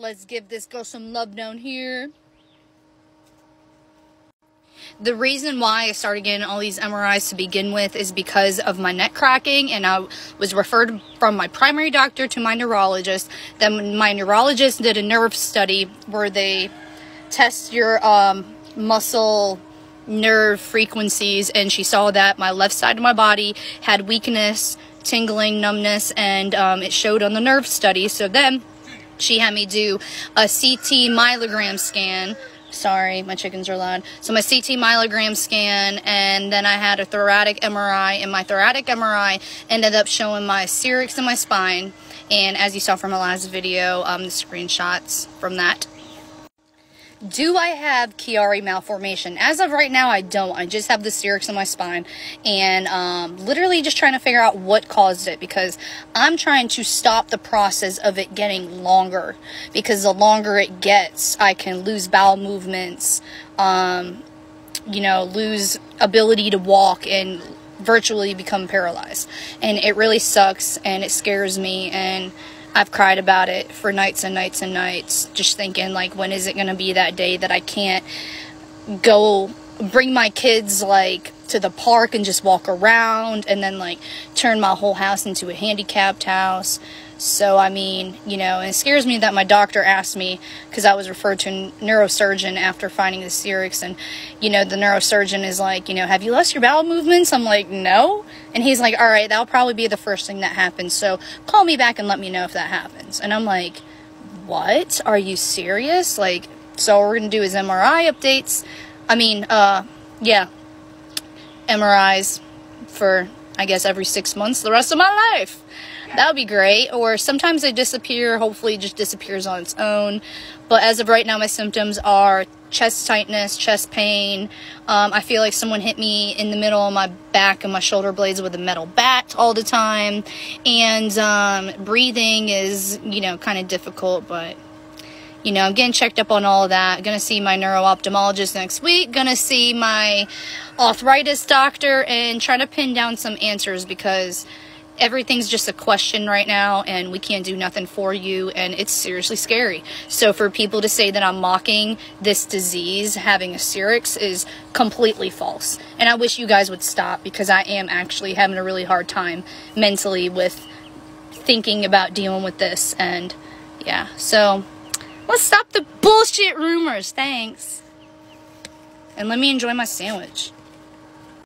Let's give this girl some love down here. The reason why I started getting all these MRIs to begin with is because of my neck cracking, and I was referred from my primary doctor to my neurologist. Then my neurologist did a nerve study where they test your um, muscle nerve frequencies, and she saw that my left side of my body had weakness, tingling, numbness, and um, it showed on the nerve study. So then she had me do a CT myelogram scan. Sorry, my chickens are loud. So my CT myelogram scan, and then I had a thoracic MRI, and my thoracic MRI ended up showing my syrinx in my spine. And as you saw from my last video, um, the screenshots from that do I have Chiari malformation? As of right now, I don't. I just have the syrinx in my spine and um, literally just trying to figure out what caused it because I'm trying to stop the process of it getting longer because the longer it gets, I can lose bowel movements, um, you know, lose ability to walk and virtually become paralyzed. And it really sucks and it scares me and I've cried about it for nights and nights and nights, just thinking, like, when is it going to be that day that I can't go bring my kids, like, to the park and just walk around and then, like, turn my whole house into a handicapped house? So, I mean, you know, it scares me that my doctor asked me because I was referred to a neurosurgeon after finding the syrinx. And, you know, the neurosurgeon is like, you know, have you lost your bowel movements? I'm like, no. And he's like, all right, that'll probably be the first thing that happens. So call me back and let me know if that happens. And I'm like, what? Are you serious? Like, so we're going to do is MRI updates. I mean, uh, yeah, MRIs for, I guess, every six months the rest of my life. That would be great. Or sometimes they disappear. Hopefully, it just disappears on its own. But as of right now, my symptoms are chest tightness, chest pain. Um, I feel like someone hit me in the middle of my back and my shoulder blades with a metal bat all the time. And um, breathing is, you know, kind of difficult, but you know, I'm getting checked up on all of that. Gonna see my neuro-ophthalmologist next week. Gonna see my arthritis doctor and try to pin down some answers because everything's just a question right now and we can't do nothing for you and it's seriously scary. So for people to say that I'm mocking this disease having a syrinx is completely false. And I wish you guys would stop because I am actually having a really hard time mentally with thinking about dealing with this and yeah. So let's stop the bullshit rumors. Thanks. And let me enjoy my sandwich.